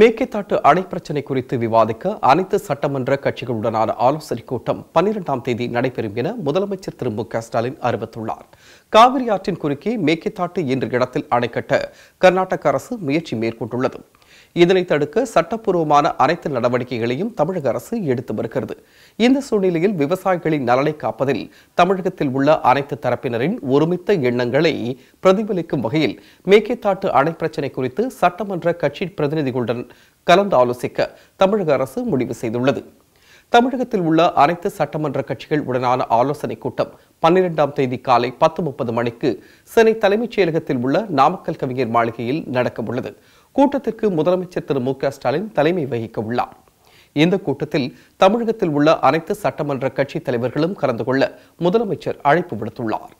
மேக்கைத்தாட்டு அணை பிரச்சினை குறித்து விவாதிக்க அனைத்து சட்டமன்ற கட்சிகளுடனான ஆலோசனைக் கூட்டம் பன்னிரெண்டாம் தேதி நடைபெறும் என முதலமைச்சர் திரு மு க ஸ்டாலின் அறிவித்துள்ளார். காவிரி ஆற்றின் குறுக்கே மேக்கைத்தாட்டு என்ற இடத்தில் அணை கட்ட கர்நாடக அரசு முயற்சி மேற்கொண்டுள்ளது. இதனை தடுக்க சட்டப்பூர்வமான அனைத்து நடவடிக்கைகளையும் தமிழக அரசு எடுத்து வருகிறது. இந்த சூழ்நிலையில் விவசாயிகளின் நலனை காப்பதில் தமிழகத்தில் உள்ள அனைத்து தரப்பினரின் ஒருமித்த எண்ணங்களை பிரதிபலிக்கும் வகையில் மேக்கைத்தாட்டு அணை பிரச்சினை குறித்து சட்டமன்ற கட்சி பிரதிநிதிகளுடன் கலந்து ஆலோசிக்க தமிழக அரசு முடிவு செய்துள்ளது. தமிழகத்தில் உள்ள அனைத்து சட்டமன்ற கட்சிகள் உடனான ஆலோசனைக் கூட்டம் பன்னிரெண்டாம் தேதி காலை பத்து முப்பது மணிக்கு சென்னை தலைமைச் செயலகத்தில் உள்ள நாமக்கல் கவிஞர் மாளிகையில் நடக்க உள்ளது கூட்டத்திற்கு முதலமைச்சர் திரு மு க ஸ்டாலின் தலைமை வகிக்க உள்ளார். இந்த கூட்டத்தில் தமிழகத்தில் உள்ள அனைத்து சட்டமன்ற கட்சித் தலைவர்களும் கலந்து கொள்ள முதலமைச்சர் அழைப்பு விடுத்துள்ளார்.